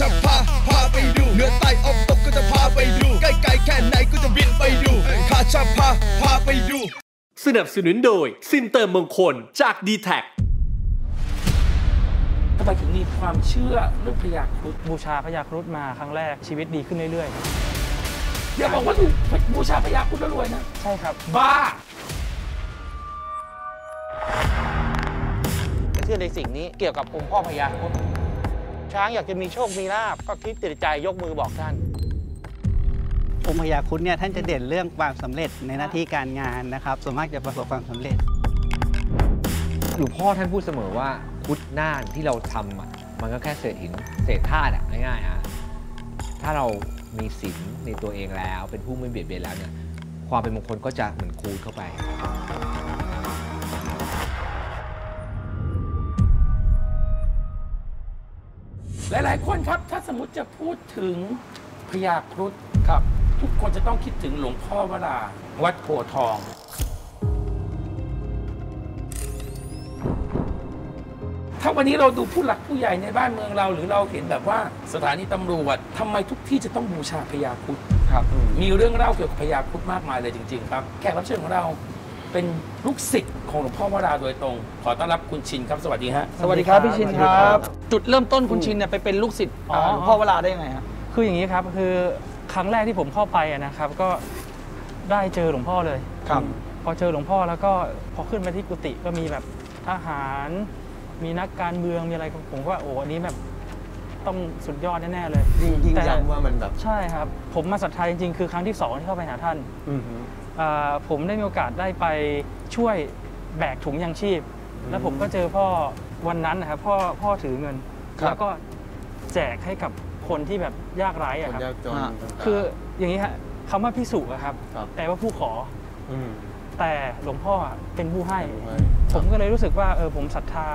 คชาภาพาไปดูเหนือใต้ออกตกก็จะพาไปดูใกล้ๆแค่ไหนก็จะบินไปดูข้าจะพาพาไปดู สนับสนุนโดยซินเตอร์มงคลจาก d t แททำไมถึงมีความเชื่อเรื่องพญาครุฑบูชาพญาครุฑมาครั้งแรกชีวิตดีขึ้นเรื่อยอย่าบอกว่าถูกบูชาพญาครุฑแล้วรวยนะๆใช่ครับ บ้าเชื่อในสิ่งนี้เกี่ยวกับองค์พ่อพญาครุฑ ช้างอยากจะมีโชคมีลาบก็คิดติดใจยกมือบอกท่านองค์พญาครุฑเนี่ยท่านจะเด่นเรื่องความสำเร็จในหน้าที่การงานนะครับส่วนมากจะประสบความสำเร็จหลวงพ่อท่านพูดเสมอว่าพุทธน่านที่เราทำอะมันก็แค่เศษหินเศษธาตุอะง่ายๆอะถ้าเรามีศีลในตัวเองแล้ว เป็นผู้ไม่เบียดเบียนแล้วเนี่ยความเป็นมงคลก็จะเหมือนคูณเข้าไป หลายๆ คนครับ ถ้าสมมติจะพูดถึงพญาครุฑครับ ทุกคนจะต้องคิดถึงหลวงพ่อวราวัดโพธิ์ทอง ถ้าวันนี้เราดูผู้หลักผู้ใหญ่ในบ้านเมืองเรา หรือเราเห็นแบบว่าสถานีตำรวจทำไมทุกที่จะต้องบูชาพญาครุฑครับ มีเรื่องเล่าเกี่ยวกับพญาครุฑมากมายเลยจริง ๆ ครับ แขกรับเชิญของเรา เป็นลูกศิษย์ของหลวงพ่อวราโดยตรง ขอต้อนรับคุณชินครับสวัสดีฮะสวัสดีครับพี่ชินครับ จุดเริ่มต้นคุณชินเนี่ยไปเป็นลูกศิษย์อ๋อหลวงพ่อเวลาได้ยังไงฮะคืออย่างนี้ครับคือครั้งแรกที่ผมเข้าไปอะนะครับ ก็ได้เจอหลวงพ่อเลยครับ พอเจอหลวงพ่อแล้วก็พอขึ้นไปที่กุฏิก็มีแบบทหาร มีนักการเมืองมีอะไรผมก็ว่าโอ้อันนี้แบบต้องสุดยอดแน่ๆเลยยิ่งยิ่งแต่ย้ำว่ามันแบบใช่ครับ ผมมาศรัทธาจริงๆ คือครั้งที่สองที่เข้าไปหาท่านอือหืออ่า ผมได้มีโอกาสได้ไปช่วยแบกถุงยังชีพ แล้วผมก็เจอพ่อวันนั้นนะครับพ่อพ่อถือเงินครับแล้วก็แจกให้กับคนที่แบบยากไร้คอะนครับยากจนอ่าต่างๆคืออย่างนี้ฮะคำว่าพิสุอะครับครับแต่ว่าผู้ขออืมแต่หลวงพ่อเป็นผู้ให้ไม่ผมก็เลยรู้สึกว่าเออผมศรัทธา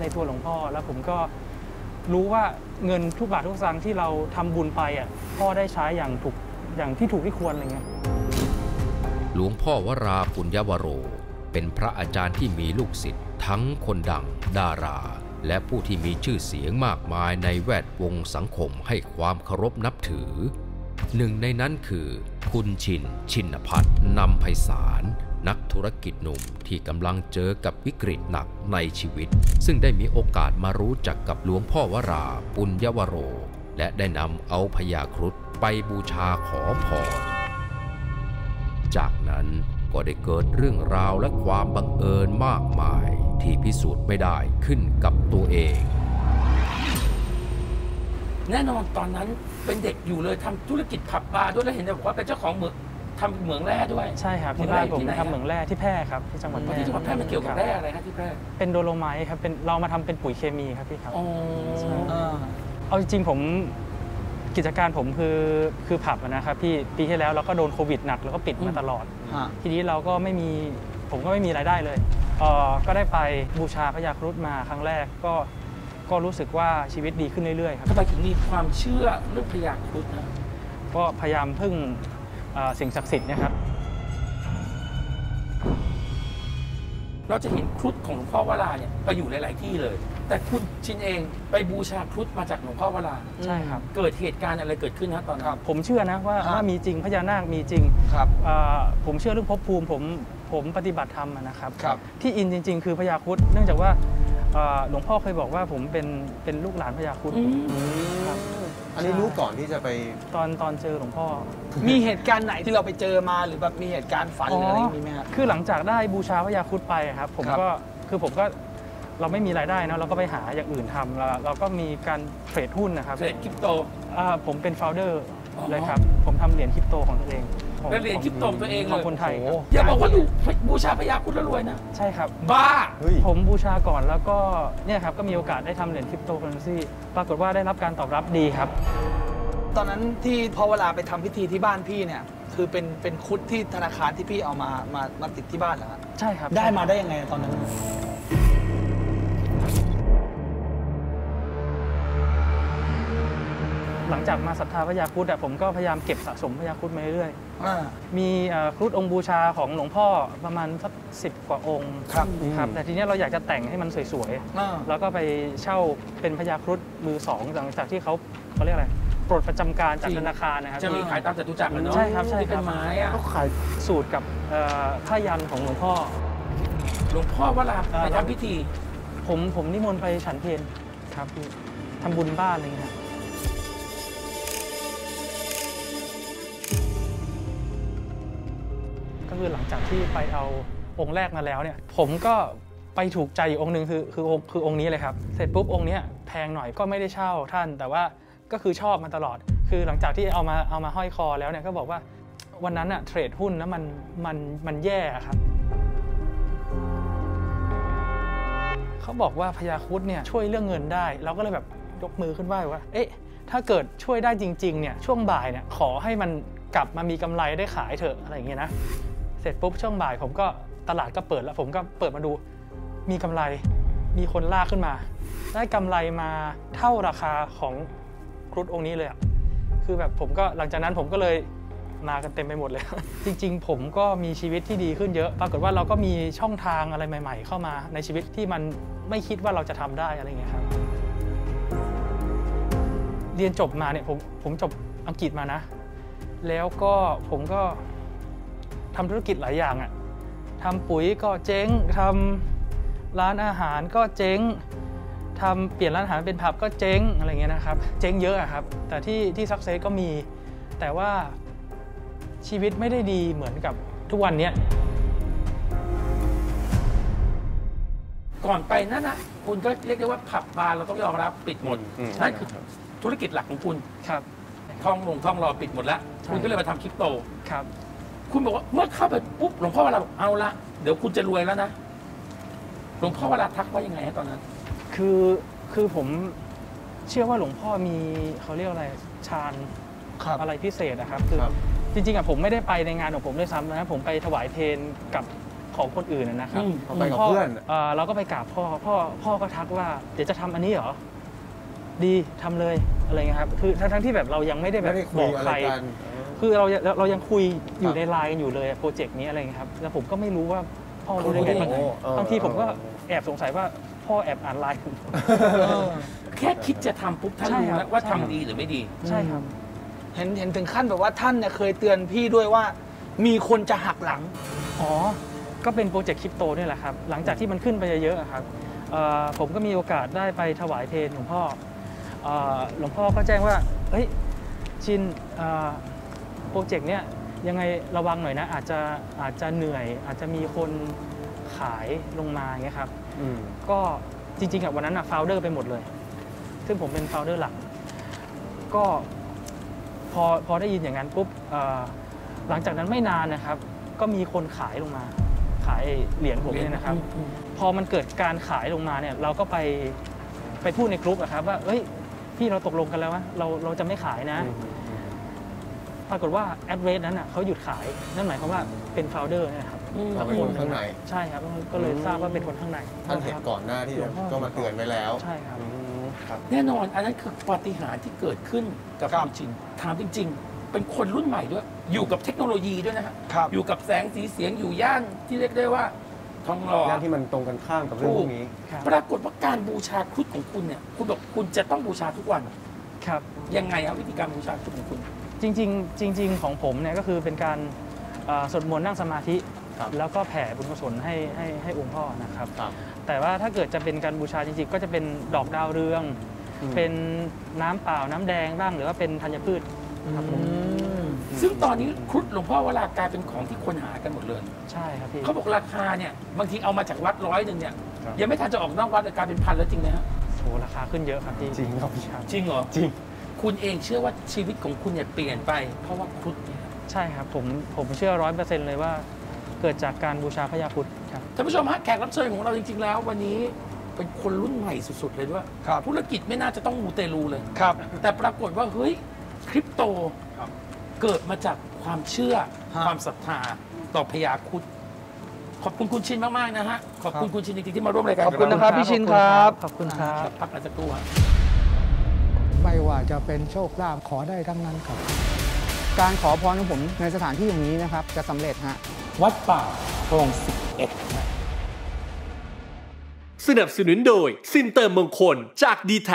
ในตัวหลวงพ่อ แล้วผมก็รู้ว่าเงินทุกบาททุกสตางค์ที่เราทำบุญไปอะพ่อได้ใช้อย่างถูกอย่างที่ถูกที่ควรอะไรเงี้ย หลวงพ่อวราปุญญวโร เป็นพระอาจารย์ที่มีลูกศิษย์ทั้งคนดัง ดารา และผู้ที่มีชื่อเสียงมากมายในแวดวงสังคมให้ความเคารพนับถือ หนึ่งในนั้นคือ คุณชิน ชินพัฒน์นำไพศาลนักธุรกิจหนุ่มที่กำลังเจอกับวิกฤตหนักในชีวิต ซึ่งได้มีโอกาสมารู้จักกับหลวงพ่อวราปุญญวโร และได้นำเอาพญาครุฑไปบูชาขอพร จากนั้นก็ได้เกิดเรื่องราวและความบังเอิญมากมายที่พิสูจน์ไม่ได้ขึ้นกับตัวเอง แน่นอนตอนนั้นเป็นเด็กอยู่เลยทำธุรกิจผับบาร์ด้วยแล้วเห็นบอกว่าเป็นเจ้าของเหมืองทำเหมืองแร่ด้วย ใช่ครับเหมือที่งแร่บ้านอยู่ผมที่ไหนทำเหมืองแร่ที่แพร่ครับที่จังหวัดอ๋อแพร่ที่จังหวัดแพร่มันเกี่ยวกับแร่อะไรครับที่แพร่เป็นโดโลไมต์ครับเป็นเรามาทำเป็นปุ๋ยเคมีครับพี่ครับอ๋ออ่าเอาจริงๆผม กิจการผมคือคือผับอะนะครับพี่ปีที่แล้วเราก็โดนโควิดหนักแล้วก็ปิดมาตลอด ฮะ ทีนี้เราก็ไม่มีผมก็ไม่มีรายได้เลยเอ่อก็ได้ไปบูชาพระยาครุฑมาครั้งแรกก็ก็รู้สึกว่าชีวิตดีขึ้นเรื่อยๆครับทำไมถึงมีความเชื่อเรื่องพญาครุฑนะก็พยายามพึ่งเอ่อสิ่งศักดิ์สิทธิ์นะครับ เราจะเห็นครุฑของหลวงพ่อวราเนี่ยไปอยู่หลาย ๆ ที่เลย แต่คุณชินเองไปบูชาครุฑมาจากหลวงพ่อวราใช่ครับ เกิดเหตุการณ์อะไรเกิดขึ้นนะตอนนั้นผมเชื่อนะว่าครับว่ามีจริงพญานาคมีจริงครับเอ่อผมเชื่อเรื่องภพภูมิผมผมปฏิบัติธรรมอะนะครับครับ ที่อินจริง ๆ คือพญาครุฑเนื่องจากว่าเอ่อหลวงพ่อเคยบอกว่าผมเป็นเป็นลูกหลานพญาครุฑอืมครับอันนี้รู้ก่อนที่จะไปตอนตอนเจอหลวงพ่อ มีเหตุการณ์ไหนที่เราไปเจอมาหรือแบบมีเหตุการณ์ฝันหรืออะไรมีไหมฮะคือหลังจากได้บูชาพระยาครุฑไปอะครับ ผมครับก็คือผมก็ เราไม่มีรายได้นะเราก็ไปหาอย่างอื่นทำแล้วเราก็มีการเทรดหุ้นนะครับเทรดคริปโต อ่าผมเป็น founder อ๋อ เลยครับ ผมทำเหรียญคริปโตของตัวเองของเป็นเหรียญคริปโตของตัวเองเลยของคนไทยครับอย่าบอกว่าดูบูชาพญาครุฑแล้วรวยนะ ใช่ครับ บ้า เฮ้ย ผมบูชาก่อนแล้วก็เนี่ยครับก็มีโอกาสได้ทำเหรียญคริปโตเคอร์เรนซีปรากฏว่าได้รับการตอบรับดีครับ ตอนนั้นที่พอเวลาไปทำพิธีที่บ้านพี่เนี่ยคือเป็นเป็นครุฑที่ธนาคารที่พี่เอามามามาติดที่บ้านเหรอฮะใช่ครับได้มาได้ยังไงตอนนั้น หลังจากมาศรัทธาพระยาครุฑอะผมก็พยายามเก็บสะสมพระยาครุฑมาเรื่อยอ่ามีเอ่อครุฑองค์บูชาของหลวงพ่อประมาณสักสิบกว่าองค์ครับครับแต่ทีเนี้ยเราอยากจะแต่งให้มันสวยอ่าๆแล้วก็ไปเช่าเป็นพญาครุฑมือสองหลังจากที่เขาเขาเรียกอะไรปลดประจำการจากจริงธนาคารนะครับจะมีขายตามจตุจักรอะเนาะใช่ครับใช่ที่คเป็รับนไม้อะเขาขายสูตรกับเอ่อผ้ายันของหลวงพ่อ หลวงพ่อวราไปทำพิธี ผมผมนิมนต์ไปฉันเพลครับพี่ทำบุญบ้านอะไรอย่างเงี้ย ก็คือหลังจากที่ไปเอาองค์แรกมาแล้วเนี่ย ผมก็ไปถูกใจอีกองค์หนึ่งคือคือองค์คือองค์นี้เลยครับ เสร็จปุ๊บองค์เนี้ยแพงหน่อยก็ไม่ได้เช่าท่าน แต่ว่าก็คือชอบมาตลอด คือหลังจากที่เอามาเอามาห้อยคอแล้วเนี่ยก็บอกว่าวันนั้นอะเทรดหุ้นแล้วมันมันมันแย่ครับเขาบอกว่าพญาครุฑเนี่ยช่วยเรื่องเงินได้ เราก็เลยแบบยกมือขึ้นไหว้ว่า เอ๊ะถ้าเกิดช่วยได้จริงๆเนี่ยช่วงบ่ายเนี่ยขอให้มันกลับมามีกำไรได้ขายเถอะอะไรอย่างเงี้ยนะ ร็จปุ๊บช่วงบ่าย ผมก็ตลาดก็เปิดแล้วผมก็เปิดมาดู มีกำไร มีคนลากขึ้นมา ได้กำไรมาเท่าราคาของครุฑองค์นี้เลยอะคือแบบผมก็หลังจากนั้นผมก็เลยมากันเต็มไปหมดเลย จริง ๆ ผมก็มีชีวิตที่ดีขึ้นเยอะ ปรากฏว่าเราก็มีช่องทางอะไรใหม่ ๆ เข้ามาในชีวิตที่มันไม่คิดว่าเราจะทำได้อะไรเงี้ยครับ เรียนจบมาเนี่ยผมผมจบอังกฤษมานะ แล้วก็ผมก็ ทำธุรกิจหลายอย่างอะทำปุ๋ยก็เจ๊งทำร้านอาหารก็เจ๊งทำเปลี่ยนร้านอาหารเป็นผับก็เจ๊งอะไรเงี้ยนะครับ เจ๊งเยอะอะครับ แต่ที่ที่สักเซสก็มี แต่ว่าชีวิตไม่ได้ดีเหมือนกับทุกวันเนี้ยก่อนไปนั่นนะคุณก็เรียกได้ว่าผับบาร์เราต้องยอมรับปิดหมดอืมนั่นคือธุรกิจหลักของคุณครับทองลงทองรอปิดหมดแล้วใช่คุณก็เลยมาทำคริปโตครับ คุณบอกว่าเมื่อเข้าไปปุ๊บหลวงพ่อเวลาบอกเอาละเดี๋ยวคุณจะรวยแล้วนะหลวงพ่อเวลาทักว่ายังไงฮะตอนนั้น คือคือผมเชื่อว่าหลวงพ่อมีเขาเรียกอะไรฌานครับอะไรพิเศษนะครับ คือครับจริงๆอะผมไม่ได้ไปในงานของผมด้วยซ้ำนะผมไปถวายเพลงกับของคนอื่นนะนะครับอืม เอาไปกับเพื่อน เอ่อเราก็ไปกราบพ่อพ่อพ่อก็ทักว่า เดี๋ยวจะทำอันนี้เหรอ ดีทำเลยอะไรเงี้ยครับ คือทั้งๆที่แบบเรายังไม่ได้แบบไม่ได้คุบยอกอะใคไรร กันคือ เราเราเรายังคุยอยู่ครับในไลน์กันอยู่เลยโปรเจกต์นี้อะไรเงี้ยครับแล้วผมก็ไม่รู้ว่าพ่อรู้ได้ไงโอ้บางโหเออบางทีผมก็เออแอบสงสัยว่าพ่อแอบอ่านไลน์ผมแค่คิดจะทำปุ๊บท่านใช่รู้ครับแล้วว่าใช่ทำดีหรือไม่ดี ใช่ครับ เห็นเห็นถึงขั้นแบบว่าท่านเนี่ยเคยเตือนพี่ด้วยว่า มีคนจะหักหลัง อ๋อ ก็เป็นโปรเจกต์คริปโตนี่แหละครับ หลังจากที่มันขึ้นไปเยอะๆอะครับเอ่อผมก็มีโอกาสได้ไปถวายเพลงหลวงพ่อเอ่อหลวงพ่อก็แจ้งว่า เฮ้ย ชินเอ่อ โปรเจกต์เนี้ยยังไงระวังหน่อยนะ อาจจะอาจจะเหนื่อย อาจจะมีคนขายลงมาอย่างเงี้ยครับอืมก็จริงๆอะวันนั้นอะ founder ไปหมดเลย ซึ่งผมเป็น founder หลัก ก็พอพอได้ยินอย่างนั้นปุ๊บเอ่อหลังจากนั้นไม่นานนะครับ ก็มีคนขายลงมา ขายเหรียญผมเนี่ยนะครับ พอมันเกิดการขายลงมาเนี่ย เราก็ไปไปพูดในกลุ่มอะครับ ว่าเอ้ยพี่เราตกลงกันแล้วว่าเราเราจะไม่ขายนะ ปรากฏว่า address นั้นอะเขาหยุดขาย นั่นหมายความว่าเป็น founder นะครับเราเป็นคนข้างใน ใช่ครับก็เลยทราบว่าเป็นคนข้างในท่านเห็นก่อนหน้าที่จะก็มาเตือนไว้แล้ว ใช่ครับอืมครับแน่นอนอันนั้นคือปาฏิหาริย์ที่เกิดขึ้นกับครับ คุณชินถามจริง ๆ เป็นคนรุ่นใหม่ด้วย อยู่กับเทคโนโลยีด้วยนะฮะ ครับ อยู่กับแสงสีเสียงอยู่ย่านที่เรียกได้ว่าทองหล่อ ย่านที่มันตรงกันข้ามกับเรื่องพวกนี้ ครับ ปรากฏว่าการบูชาครุฑของคุณเนี่ย คุณบอกคุณจะต้องบูชาทุกวัน ครับ ยังไงครับวิธีการบูชาครุฑของคุณ จริงๆ จริง ๆ ของผมเนี่ยก็คือเป็นการเอ่อสวดมนต์นั่งสมาธิ ครับแล้วก็แผ่บุญกุศลให้ให้ให้องค์พ่อนะครับ ครับแต่ว่าถ้าเกิดจะเป็นการบูชาจริงๆ ก็จะเป็นดอกดาวเรือง อืม เป็นน้ำเปล่าน้ำแดงบ้างหรือว่าเป็นธัญพืชครับผมซึ่งตอนนี้ครุฑหลวงพ่อเวลากลายเป็นของที่คนหากันหมดเลย ใช่ครับพี่ เขาบอกราคาเนี่ยบางทีเอามาจากวัดร้อยหนึ่งเนี่ยครับ ยังไม่ทันจะออกนอกวัดเลยกลายเป็นพันแล้วจริงไหมฮะโหราคาขึ้นเยอะครับพี่จริงครับพี่จริงเหรอจริง คุณเองเชื่อว่าชีวิตของคุณเนี่ยเปลี่ยนไป เพราะว่าครุฑเนี่ยใช่ครับผมผมเชื่อร้อยเปอร์เซ็นต์เลยว่า เกิดจากการบูชาพญาครุฑครับท่านผู้ชมฮะแขกรับเชิญของเราจริง ๆ แล้ว วันนี้เป็นคนรุ่นใหม่สุด ๆ เลยด้วย ครับ ธุรกิจไม่น่าจะต้องมูเตลูเลย ครับ แต่ปรากฏว่าเฮ้ยคริปโตเกิดมาจากความเชื่อฮะ ความศรัทธาต่อพญาครุฑขอบคุณคุณชินมากๆนะฮะขอบคุณคุณชินจริงๆที่มาร่วมรายการขอบคุณนะครับพี่ชินครับ ขอบคุณครับพักกันสักครู่ฮะ ไม่ว่าจะเป็นโชคลาภขอได้ทั้งนั้นครับ การขอพรของผมในสถานที่อย่างนี้นะครับ จะสำเร็จฮะวัดป่าคลอง11 สนับสนุนโดยซิมเบอร์มงคลจาก d t แท